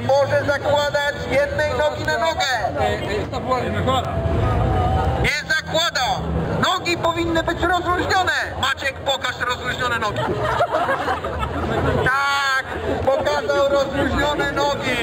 Nie może zakładać jednej nogi na nogę. Nie zakłada. Nogi powinny być rozluźnione. Maciek, pokaż rozluźnione nogi. Tak, pokazał rozluźnione nogi.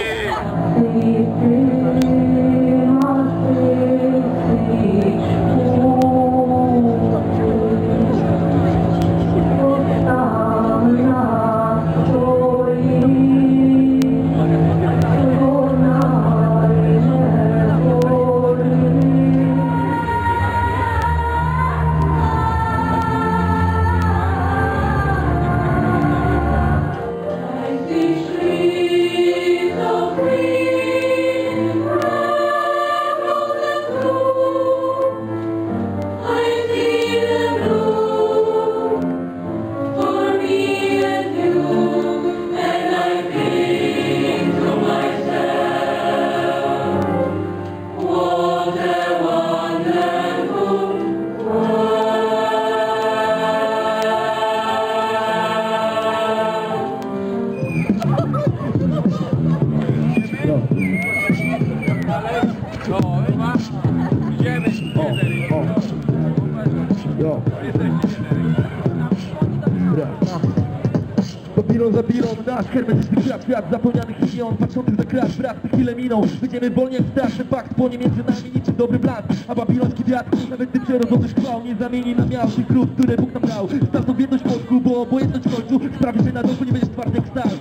Papilon za pilon, nasz hermetyczny świat, świat zapomnianych imion, patrzących za kras, brat, te chwile miną, będziemy wolnie straszny fakt, płonie między nami niczym dobry plan, a babiloński wiatr, nawet gdy przerodzący szkwał, nie zamieni na miał tych krót, które Bóg nam dał, staw tą jedność Polsku, bo obojętność w końcu sprawi, że na domku nie będziesz twardy jak stal.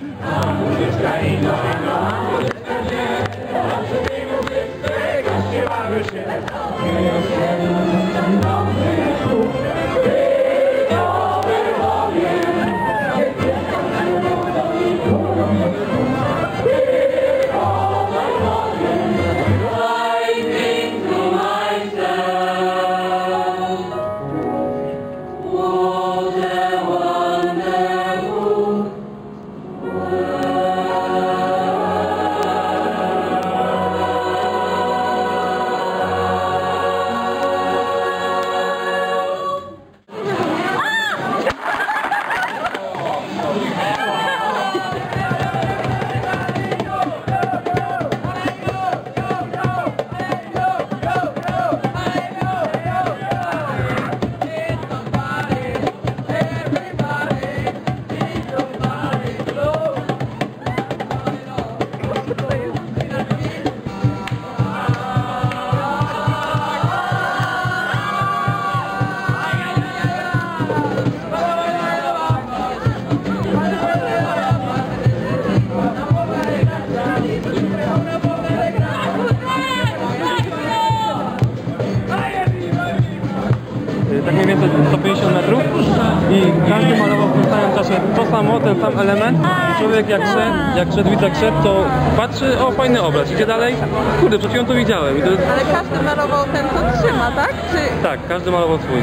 150 metrów i każdy malował w tym samym czasie to samo, ten sam element człowiek jak szedł, jak szedł i tak szedł, to patrzy, o fajny obraz, idzie dalej, kurde, przed chwilą to widziałem to, Ale każdy malował ten, co trzyma, tak? Czy... tak, każdy malował swój.